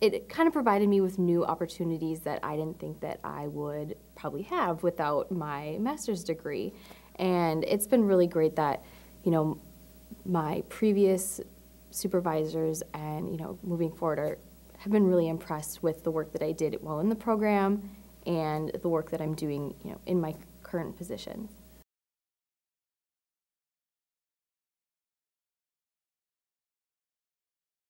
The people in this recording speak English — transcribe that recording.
it kind of provided me with new opportunities that I didn't think that I would probably have without my master's degree. And it's been really great that, you know, my previous supervisors and, you know, moving forward are, have been really impressed with the work that I did while in the program and the work that I'm doing, you know, in my current position.